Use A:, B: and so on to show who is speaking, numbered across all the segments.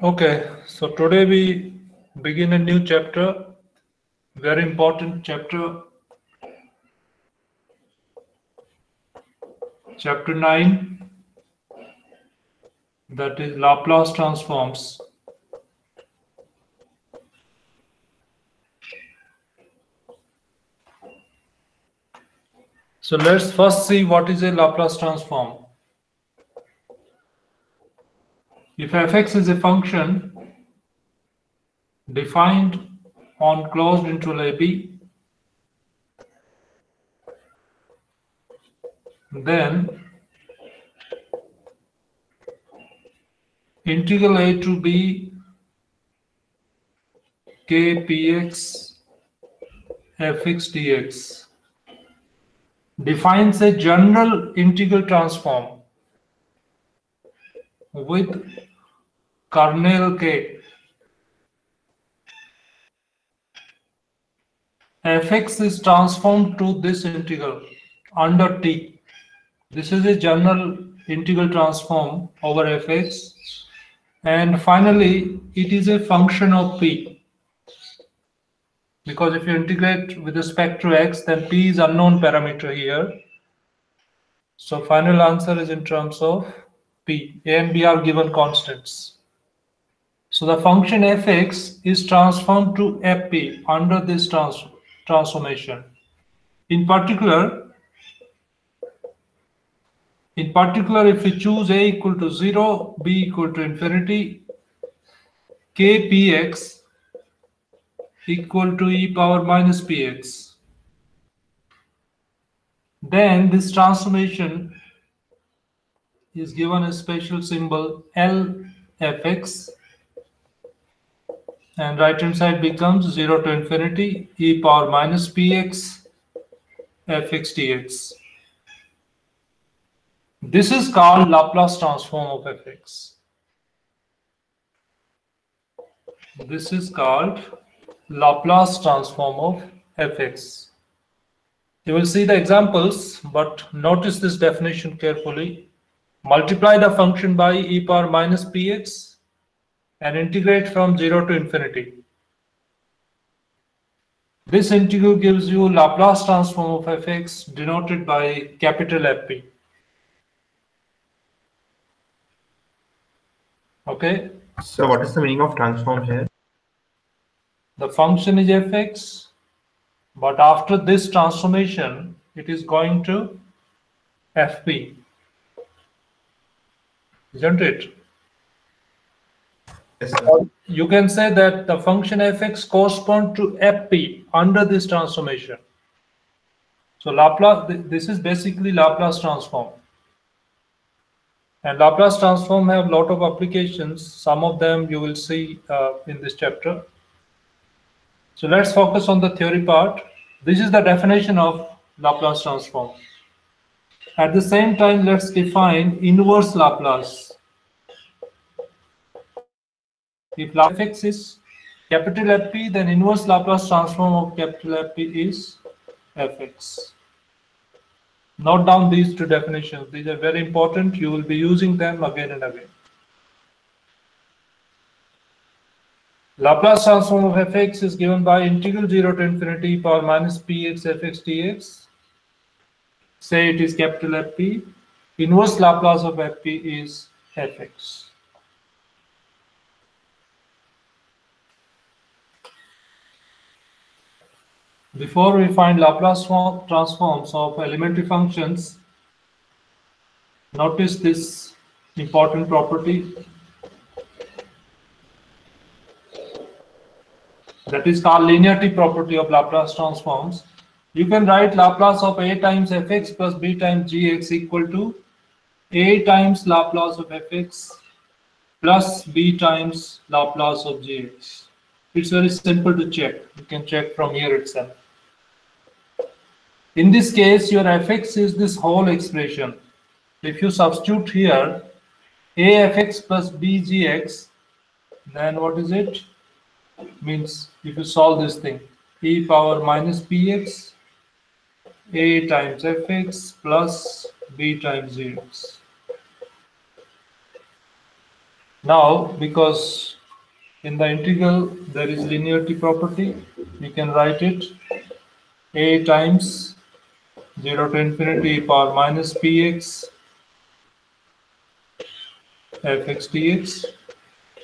A: Okay, so today we begin a new chapter, very important chapter, chapter 9, that is Laplace transforms. So let's first see what is a Laplace transform. If fx is a function defined on closed interval AB, then integral a to b k px fx dx defines a general integral transform with kernel k fx is transformed to this integral under t. This is a general integral transform over fx and finally it is a function of p. Because if you integrate with respect to x then p is unknown parameter here. So final answer is in terms of p. A and b are given constants so the function fx is transformed to fp under this trans transformation. In particular in particular, if we choose a equal to 0, b equal to infinity, kpx equal to e power minus px, then this transformation is given a special symbol lfx and right hand side becomes 0 to infinity e power minus px fx dx. This is called Laplace transform of fx. This is called Laplace transform of fx. You will see the examples, but notice this definition carefully. Multiply the function by e power minus px and integrate from 0 to infinity. This integral gives you Laplace transform of fx denoted by capital Fp. Okay,
B: So what is the meaning of transform here?
A: the function is fx, but after this transformation, it is going to fp. Isn't it?
B: Yes.
A: You can say that the function fx correspond to fp under this transformation. So Laplace, this is basically Laplace transform. And Laplace transform have a lot of applications. Some of them you will see uh, in this chapter. So let's focus on the theory part. This is the definition of Laplace transform. At the same time, let's define inverse Laplace. If fx is capital Fp, then inverse Laplace transform of capital Fp is fx. Note down these two definitions. These are very important. You will be using them again and again. Laplace transform of fx is given by integral 0 to infinity power minus px fx dx. Say it is capital Fp. Inverse Laplace of Fp is fx. Before we find Laplace transforms of elementary functions, notice this important property that is called linearity property of Laplace transforms. You can write Laplace of a times fx plus b times gx equal to a times Laplace of fx plus b times Laplace of gx. It's very simple to check. You can check from here itself. In this case, your fx is this whole expression. If you substitute here a fx plus bgx, then what is it? Means if you solve this thing, e power minus px, a times fx plus b times gx. Now, because in the integral there is linearity property, you can write it a times 0 to infinity power minus px fx dx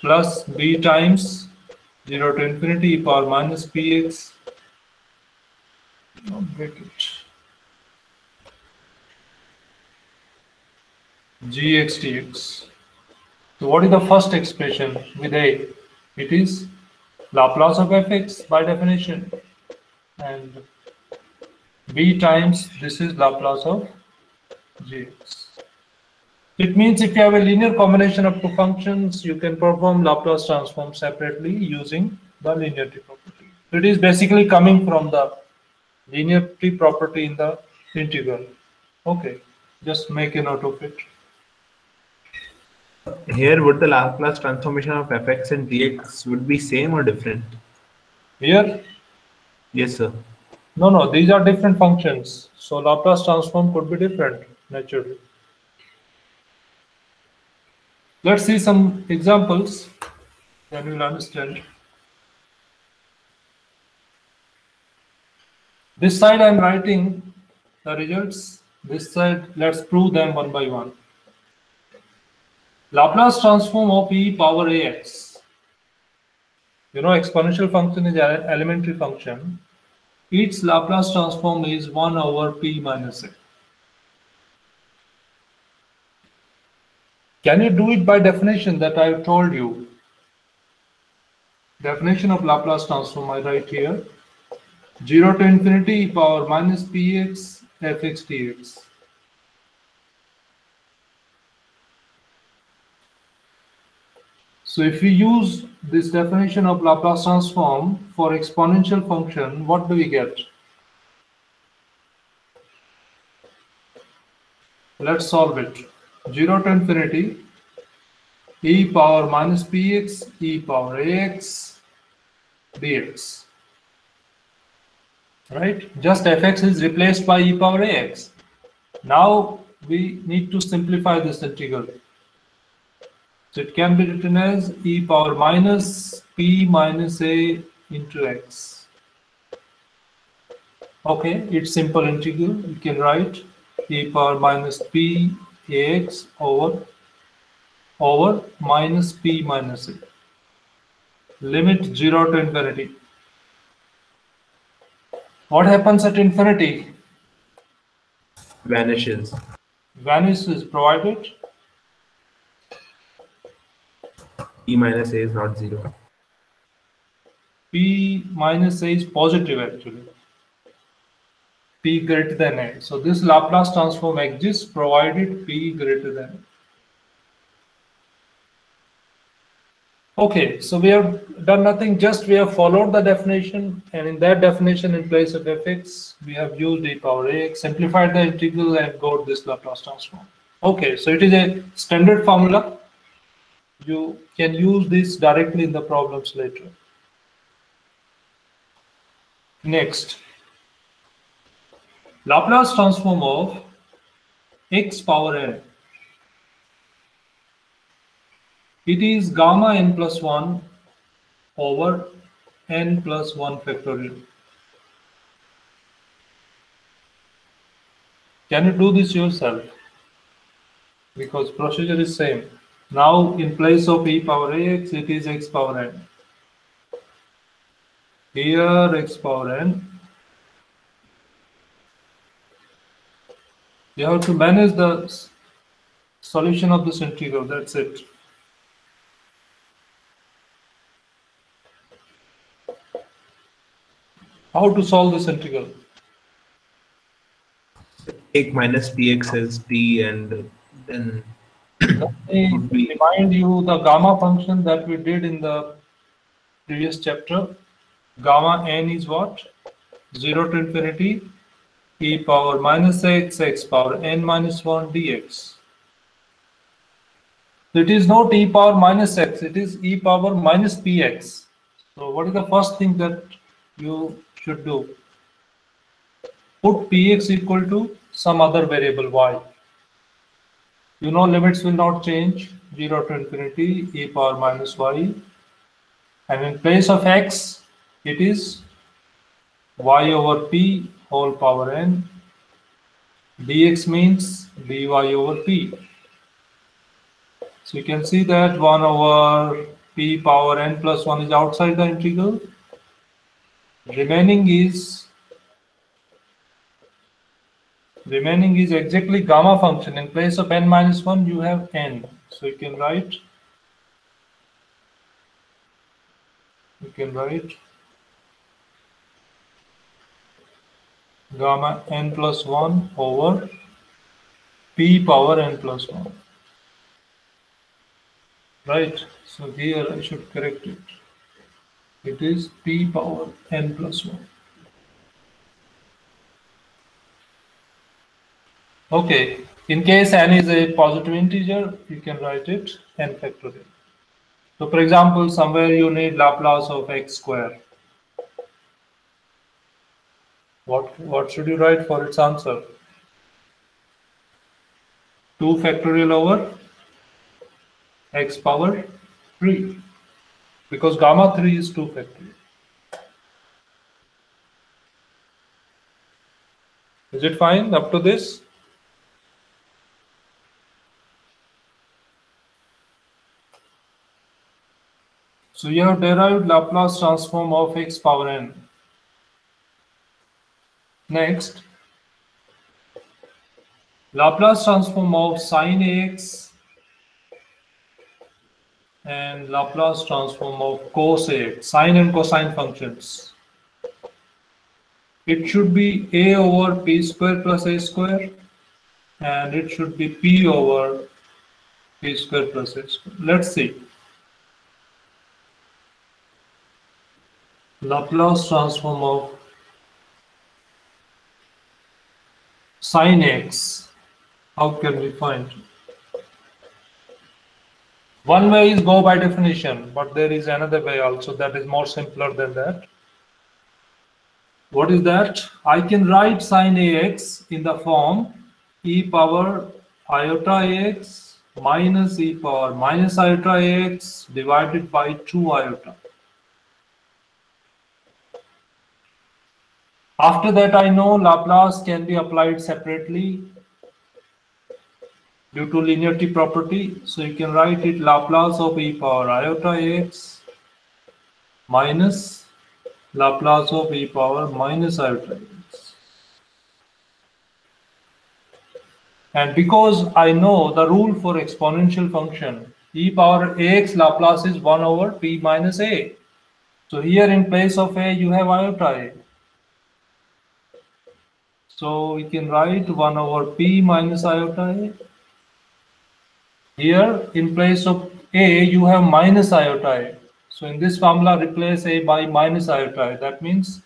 A: plus b times 0 to infinity power minus px no, break it. Gx dx so what is the first expression with a? It is laplace of fx by definition. And b times this is laplace of gx it means if you have a linear combination of two functions, you can perform Laplace transform separately using the linearity property. So It is basically coming from the linearity property in the integral. Okay, just make a note of it.
B: Here, would the Laplace transformation of fx and dx would be same or different?
A: Here,
B: Yes, sir.
A: No, no, these are different functions. So Laplace transform could be different naturally. Let's see some examples, then you'll understand. This side I'm writing the results. This side, let's prove them one by one. Laplace transform of e power ax. You know, exponential function is an elementary function. Its Laplace transform is 1 over p minus a. Can you do it by definition that I have told you? Definition of Laplace transform I write here. 0 to infinity power minus px fx dx. So if we use this definition of Laplace transform for exponential function, what do we get? Let's solve it. 0 to infinity e power minus px e power ax dx. Right? Just fx is replaced by e power ax. Now we need to simplify this integral. So it can be written as e power minus p minus a into x. Okay, it's simple integral. You can write e power minus p ax over over minus p minus a. Limit 0 to infinity. What happens at infinity?
B: Vanishes.
A: Vanishes provided.
B: E minus a is not zero.
A: P minus a is positive actually. P greater than a. So this Laplace transform exists provided P greater than a. Okay, so we have done nothing, just we have followed the definition, and in that definition, in place of fx, we have used e power ax, simplified the integral, and got this Laplace transform. Okay, so it is a standard formula. You can use this directly in the problems later. Next, Laplace transform of x power n. It is gamma n plus 1 over n plus 1 factorial. Can you do this yourself? Because procedure is same. Now in place of e power ax, it is x power n. Here x power n. You have to manage the solution of this integral, that's it. How to solve this integral?
B: Take minus px as p and then
A: Let me remind you the gamma function that we did in the previous chapter. Gamma n is what? 0 to infinity e power minus x x power n minus 1 dx. It is not e power minus x, it is e power minus px. So what is the first thing that you should do? Put px equal to some other variable y. you know limits will not change. 0 to infinity e power minus y. And in place of x it is y over p whole power n. dx means dy over p. So you can see that 1 over p power n plus 1 is outside the integral. Remaining is remaining is exactly gamma function. In place of n minus 1, you have n. So you can write, you can write gamma n plus 1 over p power n plus 1. Right, so here I should correct it. It is p power n plus 1. Okay, in case n is a positive integer, you can write it n factorial. So for example, somewhere you need Laplace of x square. What, what should you write for its answer? 2 factorial over x power 3 because gamma 3 is 2 factorial. Is it fine up to this? So you have derived Laplace transform of x power n. Next, Laplace transform of sine x and Laplace transform of cos ax, sine and cosine functions. It should be a over p square plus a square and it should be p over p square plus a square. Let's see. Laplace transform of sine x. How can we find? One way is go by definition, but there is another way also that is more simpler than that. What is that? I can write sine ax in the form e power iota ax minus e power minus iota ax divided by 2 iota. After that, I know Laplace can be applied separately due to linearity property. So you can write it Laplace of e power iota x minus Laplace of e power minus iota x. And because I know the rule for exponential function, e power ax Laplace is 1 over p minus a. So here in place of a, you have iota a. So we can write 1 over p minus iota a. Here in place of a you have minus iota a. So in this formula replace a by minus iota a. That means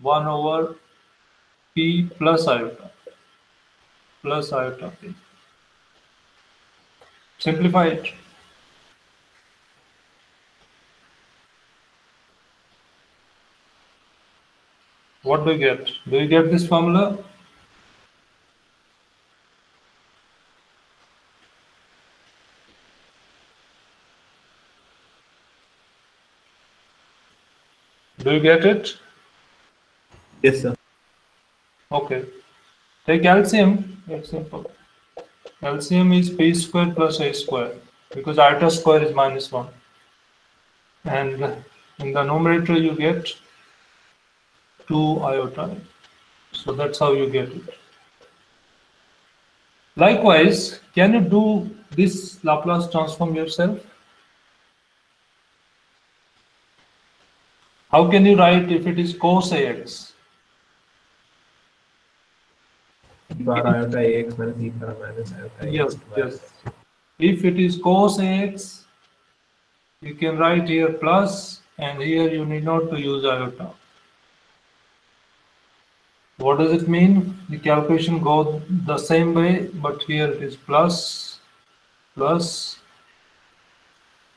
A: 1 over p plus iota plus iota p. Simplify it. What do you get? Do you get this formula? Do you get it?
B: Yes, sir.
A: Okay. Take LCM. It's simple. LCM is p square plus a square because iota square is minus 1. And in the numerator you get 2 iota. So that's how you get it. Likewise, can you do this Laplace transform yourself? How can you write if it is cos AX?
B: Power iota ax minus e power minus iota
A: Yes, yes. If it is cos AX, you can write here plus and here you need not to use iota. What does it mean? The calculation go the same way, but here it is plus, plus,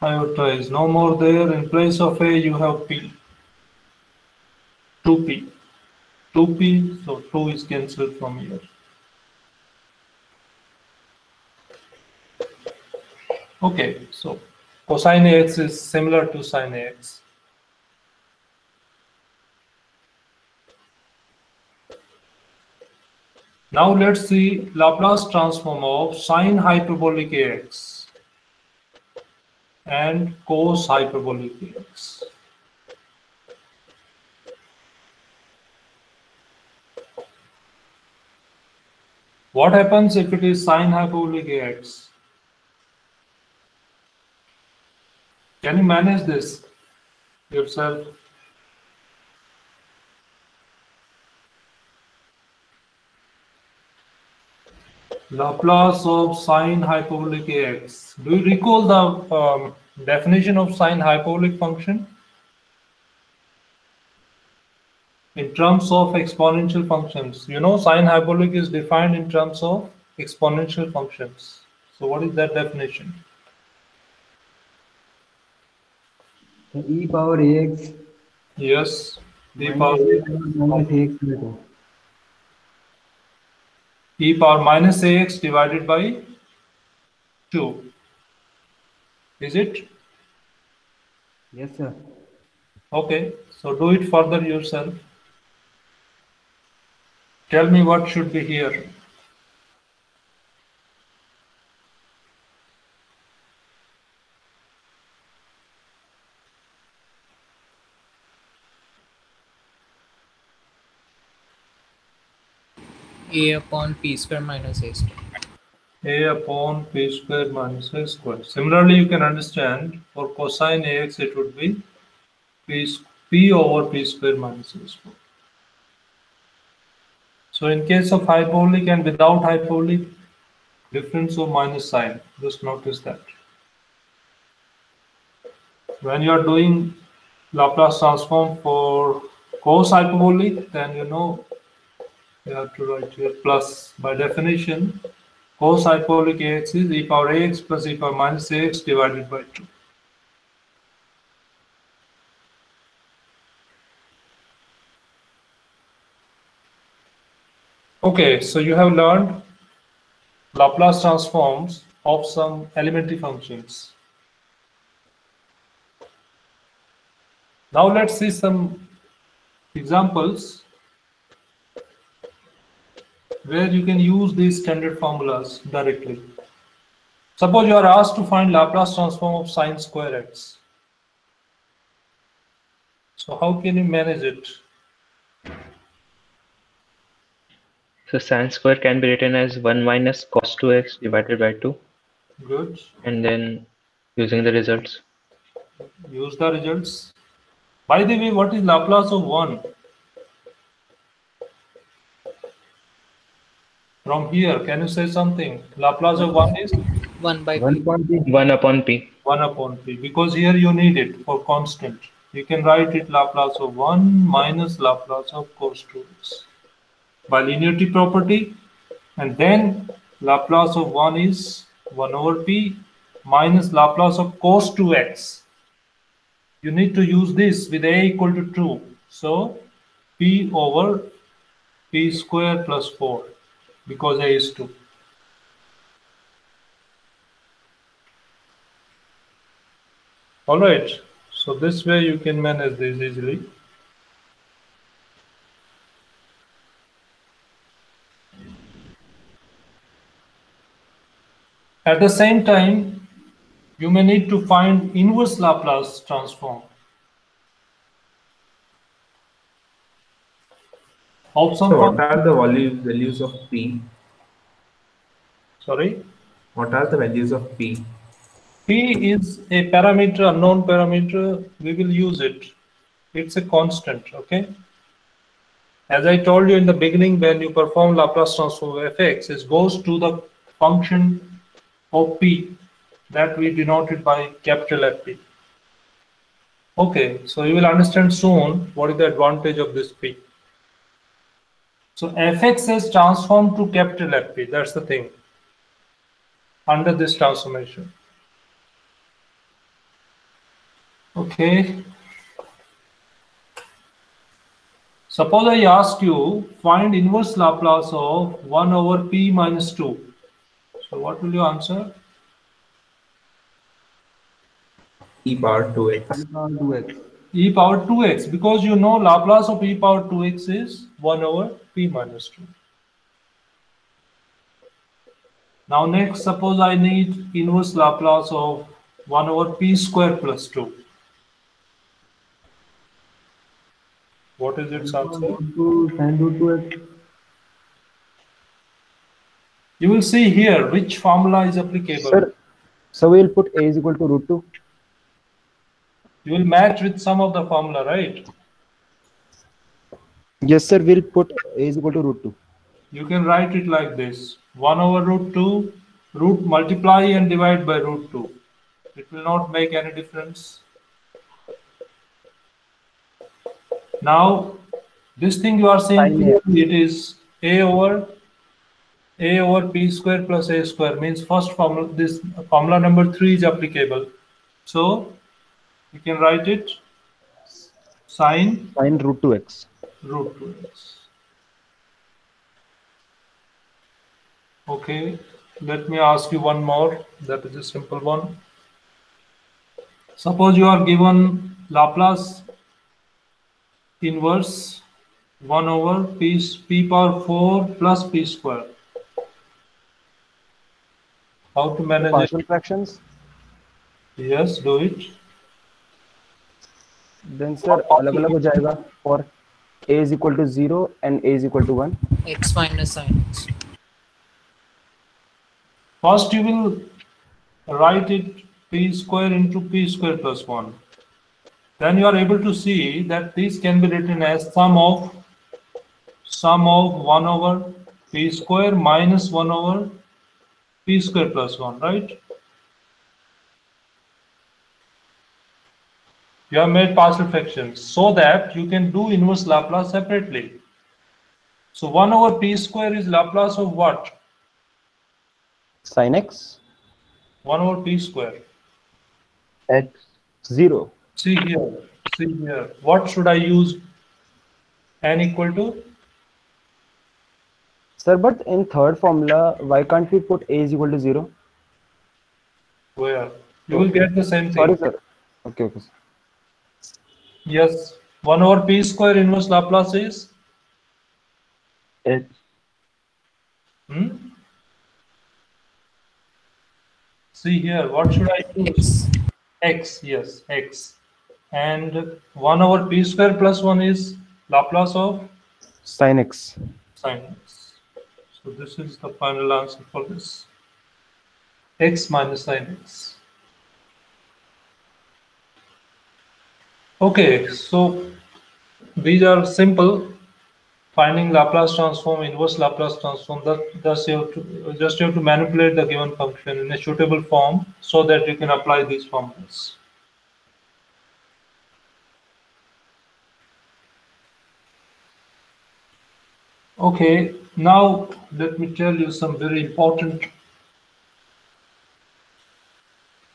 A: iota is no more there. In place of A, you have P. 2P. 2P, so 2 is cancelled from here. Okay, so cosine AX is similar to sine AX. Now let's see Laplace transform of sine hyperbolic AX and cos hyperbolic AX. What happens if it is sine hyperbolic AX? Can you manage this yourself? Laplace of sine hyperbolic AX. Do you recall the um, definition of sine hyperbolic function? In terms of exponential functions, you know sine hyperbolic is defined in terms of exponential functions. So what is that definition?
C: So e power ax
A: Yes, e power,
C: ax by 2.
A: E power minus ax divided by 2. Is it?
C: Yes, sir.
A: Okay, so do it further yourself. Tell me what should be here.
D: A upon p square minus a square.
A: a upon p square minus a square. Similarly, you can understand for cosine ax it would be p over p square minus a square. So in case of hyperbolic and without hyperbolic, difference of minus sign. Just notice that. When you are doing Laplace transform for cos hyperbolic, then you know you have to write here plus by definition cos hyperbolic ax is e power ax plus e power minus ax divided by 2. Okay, so you have learned Laplace transforms of some elementary functions. Now let's see some examples where you can use these standard formulas directly. Suppose you are asked to find Laplace transform of sine square x. So how can you manage it?
E: So sine square can be written as 1 minus cos 2x divided by 2
A: Good.
E: and then using the results.
A: Use the results. By the way, what is Laplace of 1? From here, can you say something? Laplace of 1 is
D: 1 by
C: 1 point p.
E: 1 upon p.
A: 1 upon p because here you need it for constant. You can write it Laplace of 1 minus Laplace of cos 2x by linearity property and then Laplace of 1 is 1 over p minus Laplace of cos 2x. You need to use this with a equal to 2. So p over p square plus 4 because I used to. All right. So this way you can manage this easily. At the same time, you may need to find inverse Laplace transform some
B: So what are the value, values of P?
A: sorry
B: What are the values of P?
A: P is a parameter, unknown parameter. We will use it. It's a constant, okay? As I told you in the beginning, when you perform Laplace transform of fx, it goes to the function of p that we denoted by capital FP. Okay, so you will understand soon what is the advantage of this p. So fx is transformed to capital FP. That's the thing. Under this transformation. Okay. Suppose I ask you find inverse Laplace of 1 over p minus 2. So what will you answer?
B: e power 2x.
C: e power 2x.
A: e power 2x because you know Laplace of e power 2x is 1 over p minus 2. Now next, suppose I need inverse Laplace of 1 over p square plus 2. What is its answer?
C: To sin root 2x.
A: You will see here which formula is applicable.
F: Sir, so we'll put a is equal to root 2.
A: You will match with some of the formula, right?
F: Yes, sir, we'll put a is equal to root 2.
A: You can write it like this 1 over root 2, root multiply and divide by root 2. It will not make any difference. Now, this thing you are saying
F: Fine, yeah.
A: clearly it is a over a over p square plus a square means first formula this formula number three is applicable. So you can write it sine
F: Sine root 2x
A: root 2x. Okay, let me ask you one more. That is a simple one. Suppose you are given Laplace inverse 1 over p, p power 4 plus p square. How to manage
F: Partial fractions.
A: it? Yes, do it.
F: Then sir, अलग अलग हो जाएगा for a is equal to 0 and a is equal to 1.
D: x minus sin x.
A: First, you will write it p square into p square plus 1. Then you are able to see that this can be written as sum of sum of 1 over p square minus 1 over p square plus 1, right? You have made partial fractions so that you can do inverse Laplace separately. So 1 over p square is Laplace of what?
F: Sin x
A: 1 over p square.
F: x 0.
A: See here, see here. What should I use? n equal to?
F: Sir, but in third formula, why can't we put a is equal to 0?
A: Where? You will get the same thing.
F: Sorry, sir. Okay, okay. sir.
A: Yes. 1 over p square inverse Laplace is?
E: X.
A: Hmm? See here, what should I use?
D: x.
A: x, yes, x. And 1 over p square plus 1 is Laplace of
F: Sin x.
A: sin x. So this is the final answer for this. x minus sin x. Okay, so these are simple. Finding Laplace transform, inverse Laplace transform. That thus you have to just you have to manipulate the given function in a suitable form so that you can apply these formulas. Okay, now let me tell you some very important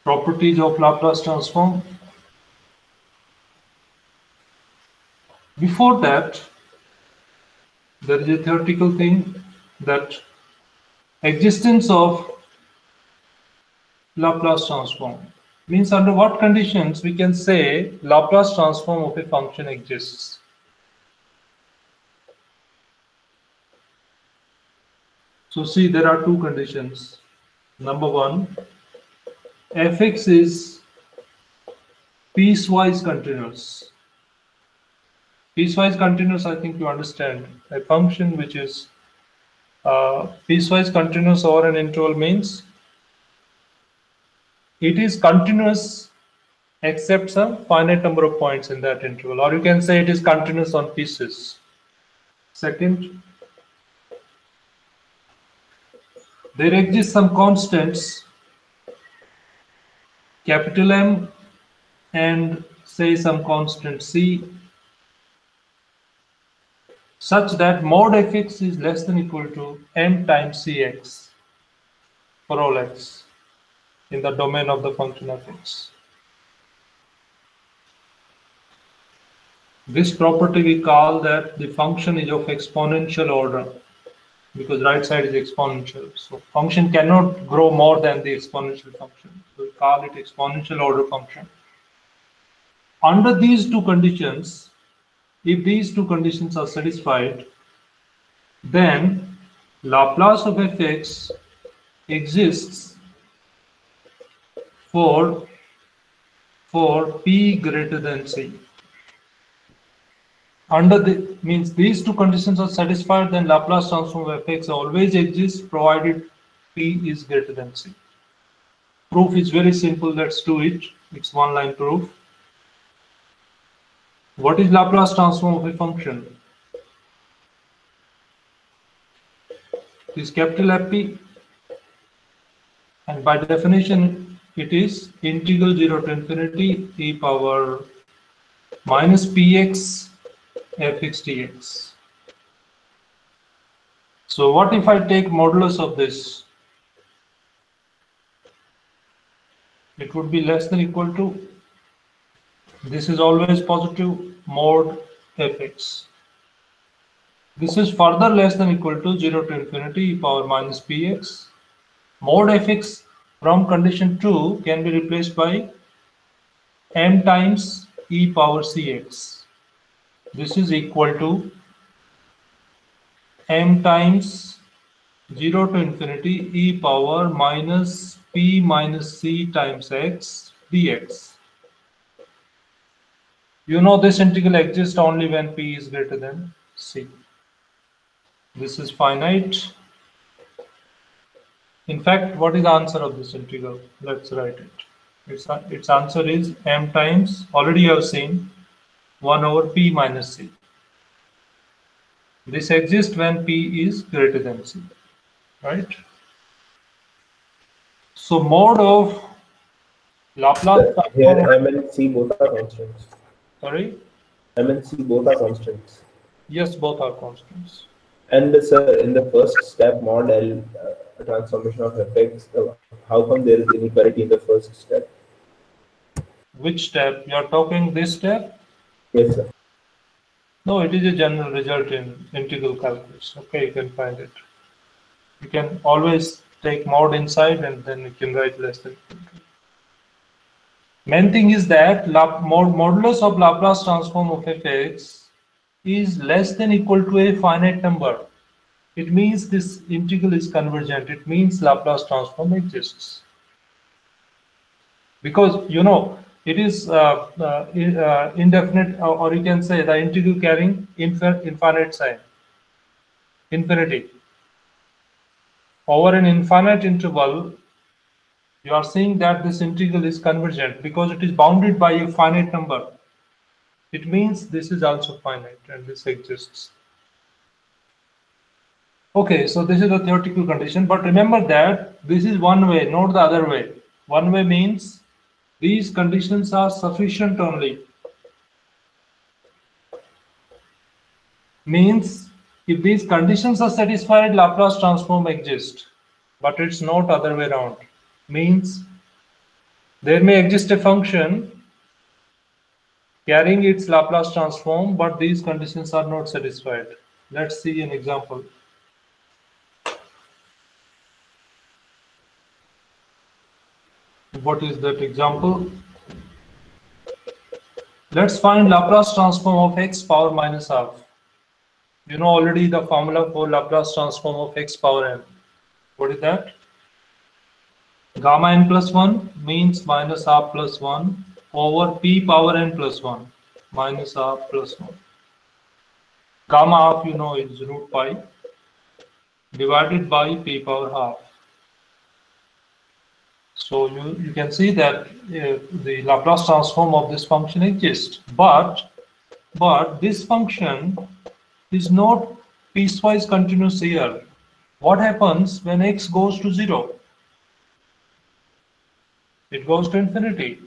A: properties of Laplace transform. Before that, there is a theoretical thing that existence of Laplace transform means under what conditions we can say Laplace transform of a function exists. So see, there are two conditions. Number one, fx is piecewise continuous. Piecewise continuous, I think you understand. A function which is uh, piecewise continuous over an interval means it is continuous except some finite number of points in that interval, or you can say it is continuous on pieces. Second, there exist some constants capital M and say some constant C such that mod fx is less than equal to m times cx for all x in the domain of the function of x. This property we call that the function is of exponential order because right side is exponential. So function cannot grow more than the exponential function. So we call it exponential order function. under these two conditions, if these two conditions are satisfied, then Laplace of fx exists for for p greater than c. Under the means these two conditions are satisfied, then Laplace transform of fx always exists provided p is greater than c. Proof is very simple. Let's do it. It's one line proof. What is Laplace transform of a function? Is capital FP and by definition it is integral 0 to infinity e power minus px fx dx. So what if I take modulus of this? It would be less than equal to this is always positive mod fx. This is further less than equal to 0 to infinity e power minus px. Mod fx from condition 2 can be replaced by m times e power cx. This is equal to m times 0 to infinity e power minus p minus c times x dx. You know this integral exists only when p is greater than c. This is finite. In fact, what is the answer of this integral? Let's write it. Its, its answer is m times, already you have seen, 1 over p minus c. This exists when p is greater than c, right? So mode of Laplace
G: Here M and C both are constants.
A: Sorry,
G: M and C both are constants.
A: yes, both are constants.
G: And sir, in the first step, mod L uh, transformation of fx, uh, how come there is inequality in the first step?
A: Which step? You are talking this step?
G: Yes, sir.
A: No, it is a general result in integral calculus. Okay, you can find it. You can always take mod inside and then you can write less than. Main thing is that modulus of Laplace transform of fx is less than equal to a finite number. It means this integral is convergent. It means Laplace transform exists. Because, you know, it is uh, uh, uh, indefinite, or you can say the integral carrying infinite sign, infinity. Over an infinite interval, you are seeing that this integral is convergent because it is bounded by a finite number. It means this is also finite and this exists. Okay, so this is a theoretical condition, but remember that this is one way, not the other way. One way means these conditions are sufficient only. Means if these conditions are satisfied, Laplace transform exists, but it's not other way around. Means there may exist a function carrying its Laplace transform, but these conditions are not satisfied. Let's see an example. What is that example? Let's find Laplace transform of x power minus half. You know already the formula for Laplace transform of x power n. What is that? Gamma n plus 1 means minus r plus 1 over p power n plus 1 minus r plus 1. Gamma half you know is root pi divided by p power half. So you, you can see that uh, the Laplace transform of this function exists, but but this function is not piecewise continuous here. What happens when x goes to zero? It goes to infinity.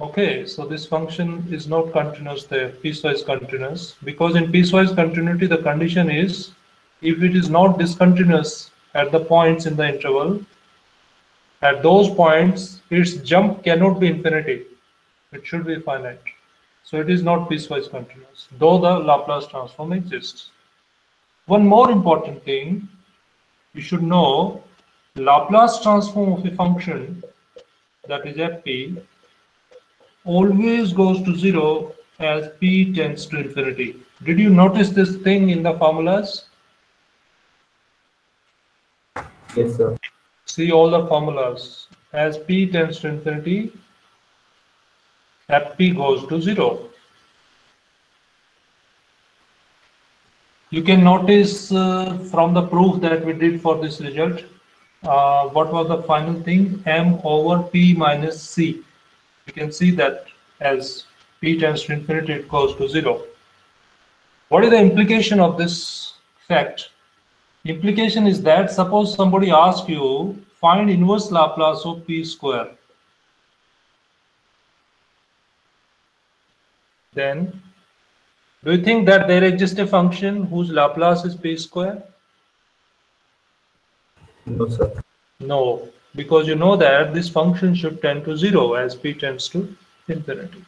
A: Okay, so this function is not continuous there, piecewise continuous, because in piecewise continuity the condition is if it is not discontinuous at the points in the interval, at those points its jump cannot be infinity. It should be finite. So it is not piecewise continuous, though the Laplace transform exists. One more important thing, you should know Laplace transform of a function that is fp always goes to zero as p tends to infinity. Did you notice this thing in the formulas?
G: Yes, sir.
A: See all the formulas. As p tends to infinity, fp goes to zero. You can notice uh, from the proof that we did for this result, uh, what was the final thing? m over p minus c. You can see that as p tends to infinity, it goes to zero. What is the implication of this fact? Implication is that suppose somebody asks you find inverse Laplace of p square. Then do you think that there exists a function whose Laplace is p square?
G: No, sir.
A: No, because you know that this function should tend to zero as p tends to infinity.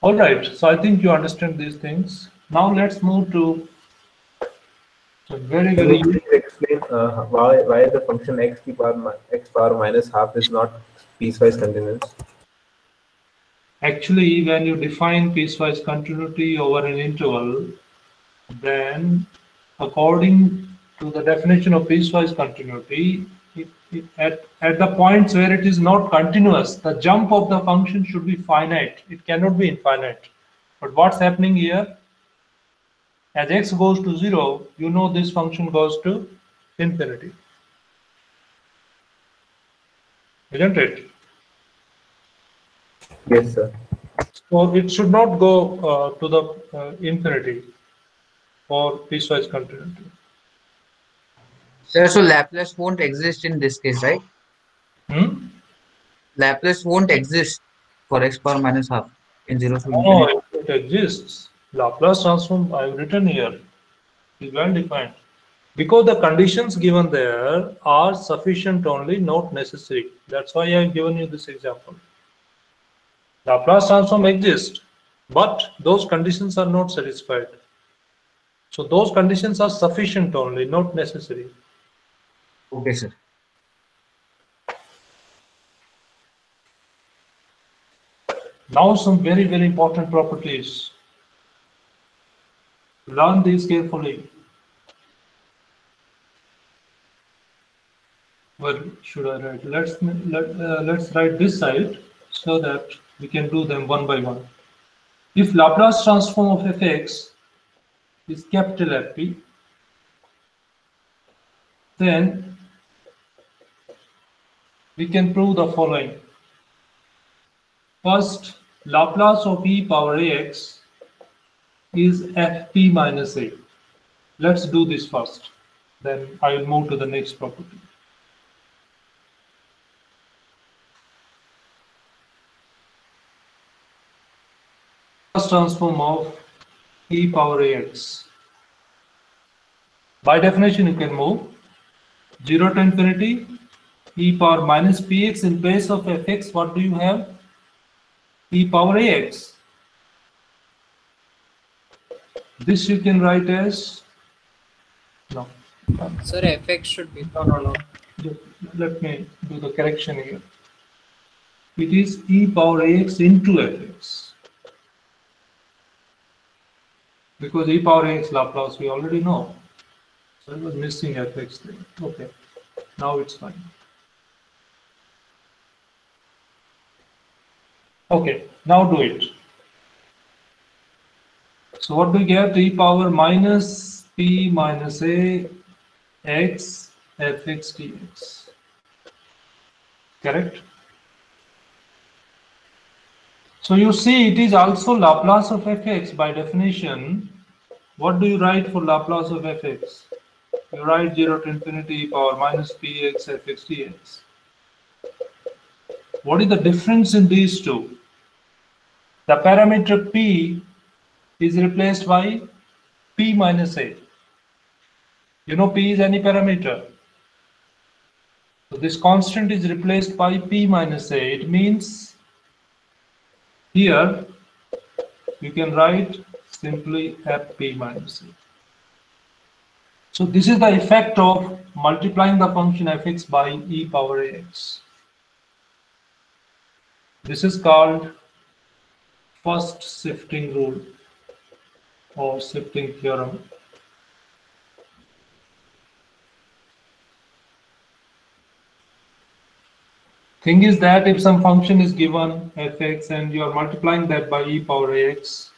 A: All right, so I think you understand these things. Now let's move to a very,
G: Can
A: very
G: you explain uh, why why the function x to power x power minus half is not piecewise continuous?
A: Actually, when you define piecewise continuity over an interval, then according to the definition of piecewise continuity, it, it, at, at the points where it is not continuous, the jump of the function should be finite. It cannot be infinite. But what's happening here? As x goes to 0, you know this function goes to infinity. Isn't it?
G: Yes, sir.
A: So it should not go uh, to the uh, infinity for piecewise continuity.
H: Sir, so Laplace won't exist in this case, right?
A: Hmm?
H: Laplace won't exist for x power minus half in 0 to
A: No,
H: infinity.
A: it, it exists. Laplace transform I've written here is well defined. Because the conditions given there are sufficient only, not necessary. That's why I've given you this example. Laplace transform exists, but those conditions are not satisfied. So those conditions are sufficient only, not necessary.
H: Okay, sir.
A: Now some very, very important properties. Learn these carefully. What should I write? Let's let, uh, let's write this side so that we can do them one by one. If Laplace transform of fx is capital Fp, then we can prove the following. First, Laplace of e power ax is fp minus a. Let's do this first. Then I will move to the next property. First transform of e power ax. By definition, you can move 0 to infinity e power minus px in place of fx. What do you have? e power ax. This you can write as no,
D: Sir, fx should be
A: no, no, no. Just Let me do the correction here. It is e power ax into fx. Because e power ax Laplace we already know. So I was missing fx thing. Okay, now it's fine. Okay, now do it. So what do we get? e power minus p minus a x fx dx. Correct? So you see it is also Laplace of fx by definition. What do you write for Laplace of fx? You write 0 to infinity e power minus px fx dx. What is the difference in these two? The parameter p is replaced by p minus a. You know p is any parameter. So this constant is replaced by p minus a. It means here you can write simply fp minus a. So this is the effect of multiplying the function fx by e power ax. This is called first shifting rule or shifting theorem. Thing is that if some function is given fx and you are multiplying that by e power ax,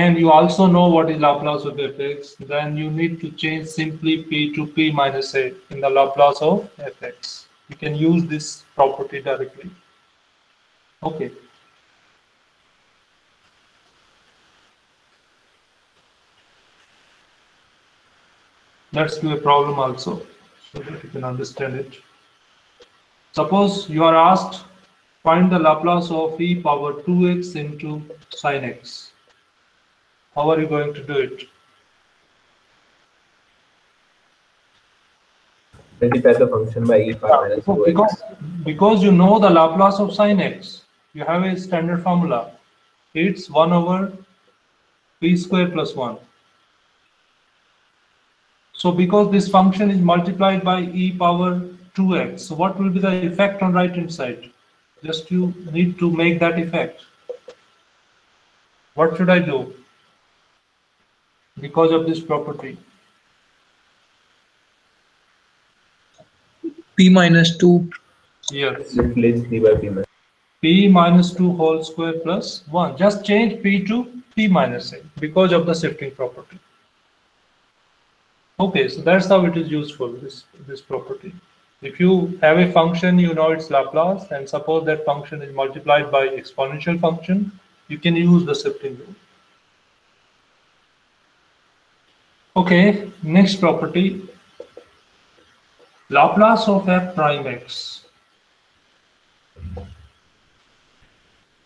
A: and you also know what is Laplace of fx, then you need to change simply p to p minus a in the Laplace of fx. You can use this property directly. Okay. Let's do a problem also so that you can understand it. Suppose you are asked find the Laplace of e power 2x into sine x. How are you going to do it?
G: Multiply the function by e power minus
A: So because, because you know the Laplace of sine x, you have a standard formula. It's 1 over p square plus 1. So because this function is multiplied by e power 2x, so what will be the effect on right hand side? Just you need to make that effect. What should I do? Because of this property.
I: p minus 2
A: Yes.
G: Replace p by p minus.
A: p minus 2 whole square plus 1. Just change p to p minus a because of the shifting property. Okay, so that's how it is useful, this, this property. If you have a function, you know its Laplace, and suppose that function is multiplied by exponential function, you can use the shifting rule. Okay, next property. Laplace of f prime x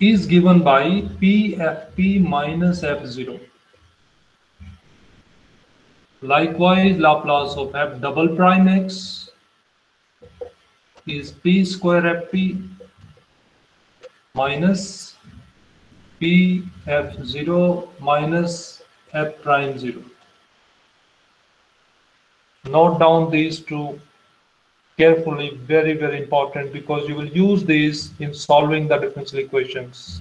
A: is given by pfp minus f0. Likewise, Laplace of f double prime x is p square fp minus p f0 minus f prime 0. Note down these two carefully, very, very important because you will use these in solving the differential equations.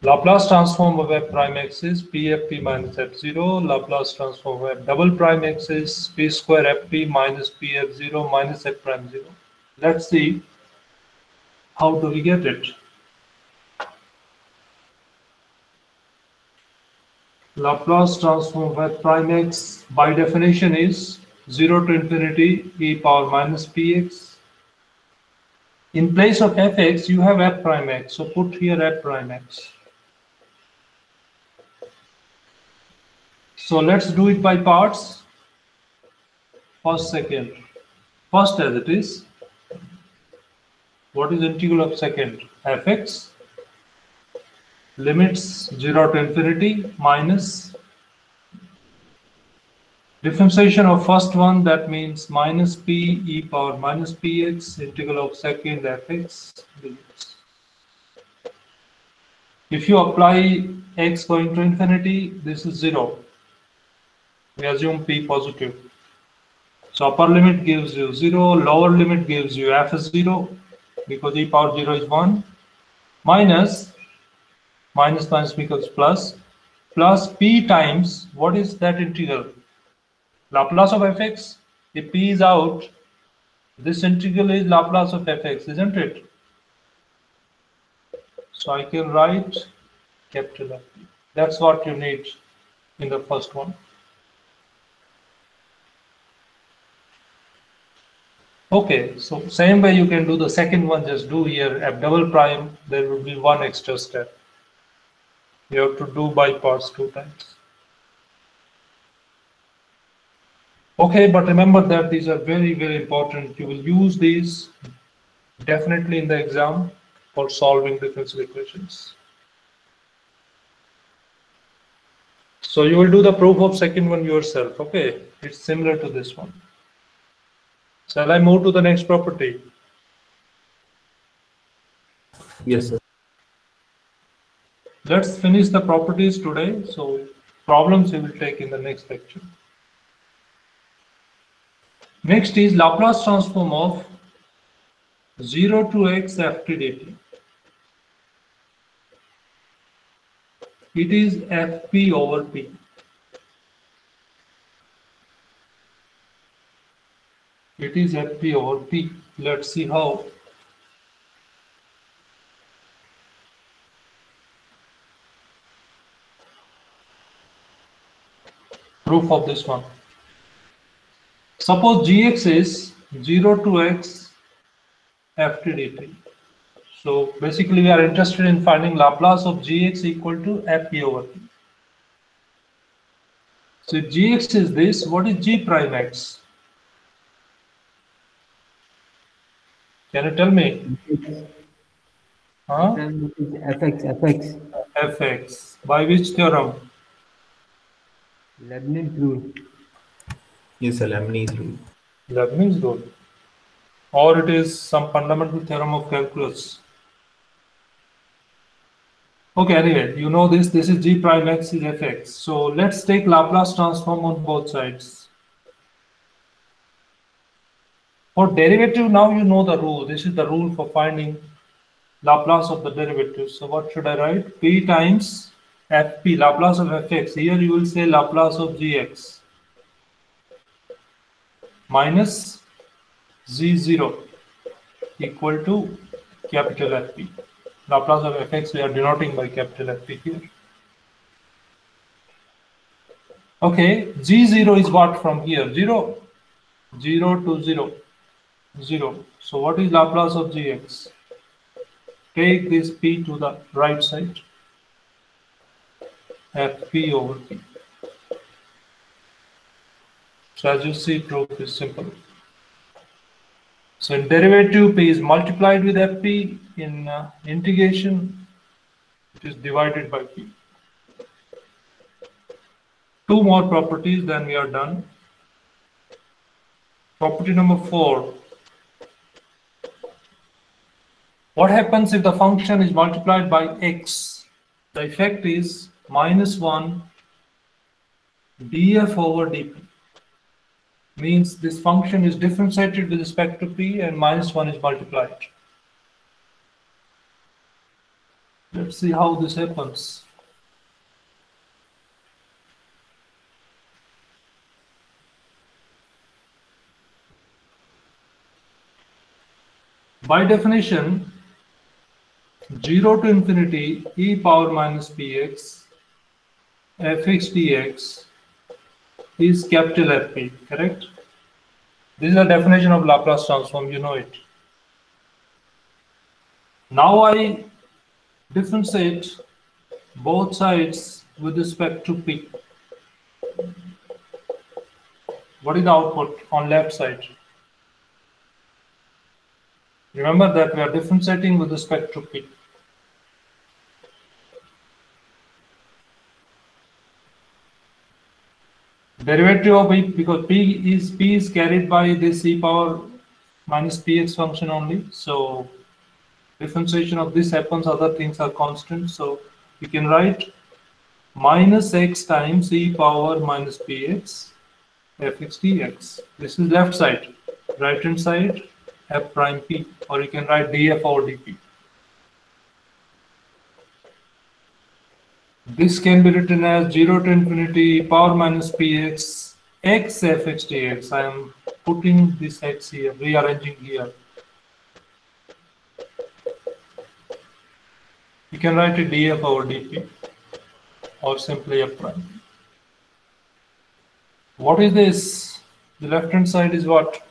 A: Laplace transform of f prime x is pfp minus f0. Laplace transform of f double prime x is p square fp minus pf0 minus f prime 0. Let's see how do we get it. Laplace transform of f prime x by definition is 0 to infinity e power minus px. In place of fx, you have f prime x. So put here f prime x. So let's do it by parts. First, second. First as it is. What is integral of second? fx limits 0 to infinity minus differentiation of first one that means minus p e power minus px integral of second fx. If you apply x going to infinity, this is 0. We assume p positive. So upper limit gives you 0, lower limit gives you f is 0 because e power 0 is 1 minus minus minus equals plus. Plus p times what is that integral? Laplace of fx if p is out this integral is Laplace of fx isn't it? So I can write capital F that's what you need in the first one okay so same way you can do the second one just do here f double prime there will be one extra step you have to do by parts two times. Okay, but remember that these are very, very important. You will use these definitely in the exam for solving differential equations. So you will do the proof of second one yourself. Okay, it's similar to this one. Shall I move to the next property?
G: Yes, sir.
A: Let's finish the properties today. So problems we will take in the next lecture. Next is Laplace transform of 0 to x ft dt. It is fp over p. It is fp over p. Let's see how. Proof of this one. Suppose gx is 0 to x ft. So basically we are interested in finding Laplace of gx equal to fp over p. So if gx is this, what is g prime x? Can you tell me? Huh?
C: Then it is fx, fx.
A: fx. By which theorem?
C: Leibniz rule.
B: Yes, a Leibniz rule.
A: Leibniz rule. Or it is some fundamental theorem of calculus. Okay, anyway, you know this. This is g prime x is fx. So let's take Laplace transform on both sides. For derivative, now you know the rule. This is the rule for finding Laplace of the derivative. So what should I write? P times fp, Laplace of fx. Here you will say Laplace of gx minus z0 equal to capital Fp. Laplace of fx we are denoting by capital Fp here. Okay, g0 is what from here? 0, 0 to 0, 0. So what is Laplace of gx? Take this p to the right side. Fp over p. So as you see, proof is simple. So in derivative, p is multiplied with fp. In uh, integration, it is divided by p. Two more properties, then we are done. Property number four. What happens if the function is multiplied by x? The effect is minus 1 df over dp means this function is differentiated with respect to p and minus 1 is multiplied. Let's see how this happens. By definition, 0 to infinity e power minus px fx dx is capital Fp, correct? This is the definition of Laplace transform, you know it. Now I differentiate both sides with respect to p. What is the output on left side? Remember that we are differentiating with respect to p. derivative of p because p is p is carried by this e power minus px function only. So differentiation of this happens other things are constant. So we can write minus x times e power minus px fx dx this is left side. Right hand side f prime p. Or you can write df over dp This can be written as 0 to infinity power minus px x fx dx. I am putting this x here, rearranging here. You can write it df over dp or simply f prime. What is this? The left hand side is what?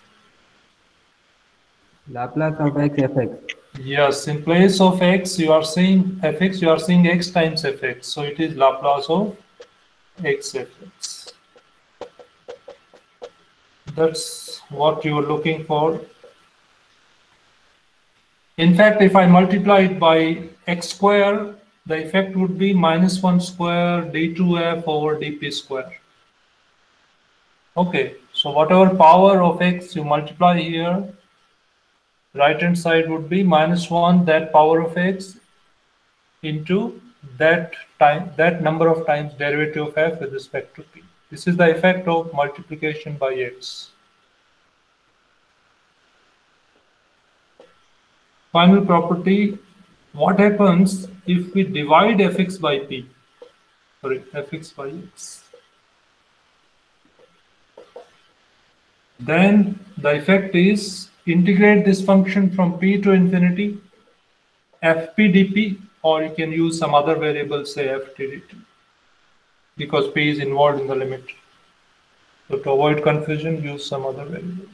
C: Laplace of x, fx.
A: Yes, in place of x, you are seeing fx, you are seeing x times fx. So it is Laplace of x fx. That's what you are looking for. In fact, if I multiply it by x square, the effect would be minus 1 square d2f over dp square. Okay, so whatever power of x you multiply here, right hand side would be minus 1 that power of x into that time that number of times derivative of f with respect to p this is the effect of multiplication by x final property, what happens if we divide fx by p? Sorry, fx by x. Then the effect is integrate this function from p to infinity, fp dp, or you can use some other variable, say dt, because p is involved in the limit. So to avoid confusion, use some other variable.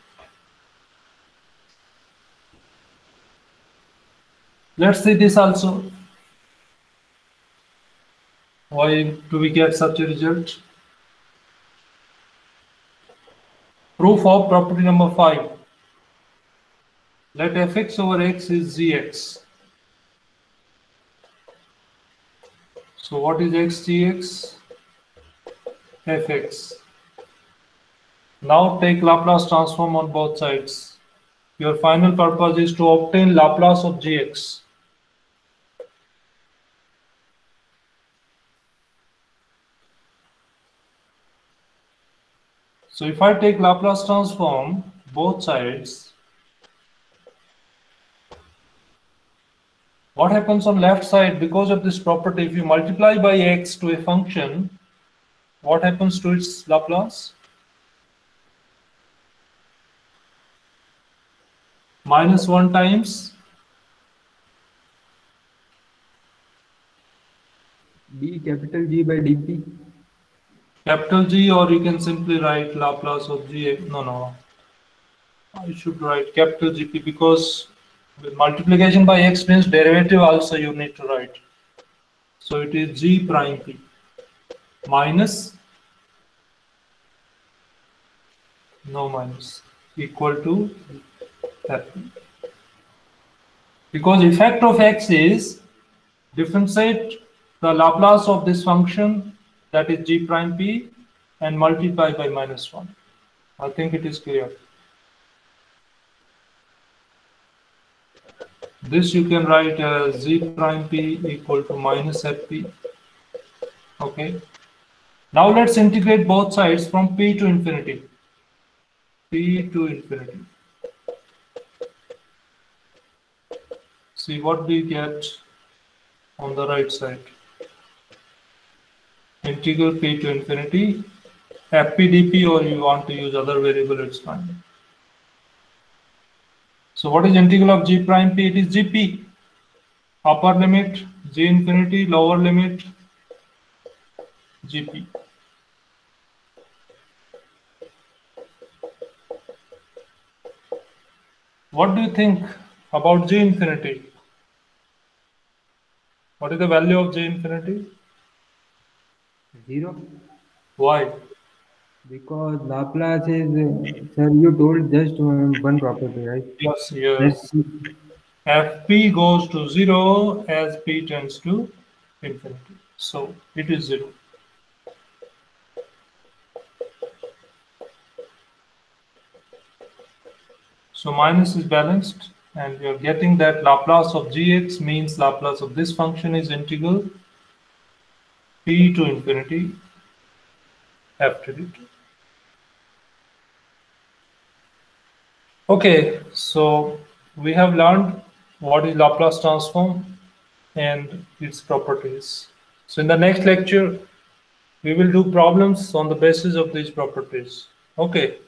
A: Let's see this also. Why do we get such a result? Proof of property number 5. Let fx over x is gx. So what is x gx? fx. Now take Laplace transform on both sides. Your final purpose is to obtain Laplace of gx. So if I take Laplace transform both sides, what happens on left side because of this property, if you multiply by x to a function, what happens to its Laplace? Minus 1 times
C: d capital G by dp.
A: capital G or you can simply write Laplace of G. No, no. I should write capital GP because with multiplication by x means derivative also you need to write. So it is G prime P minus no minus equal to FP. Because effect of x is differentiate the Laplace of this function that is g prime p and multiply by minus 1. I think it is clear. This you can write as z prime p equal to minus fp. Okay. Now let's integrate both sides from p to infinity. p to infinity. See what you get on the right side integral p to infinity fpdp or you want to use other variable it's fine so what is integral of g prime p? It is gp upper limit g infinity lower limit gp what do you think about g infinity? What is the value of g infinity?
C: Zero.
A: why
C: Because Laplace is, sir, you told just one, one property, right?
A: yes yes fp goes to 0 as p tends to infinity. So it is 0. So minus is balanced and we are getting that Laplace of gx means Laplace of this function is integral p to infinity f to dt. Okay, so we have learned what is Laplace transform and its properties. So in the next lecture, we will do problems on the basis of these properties. Okay.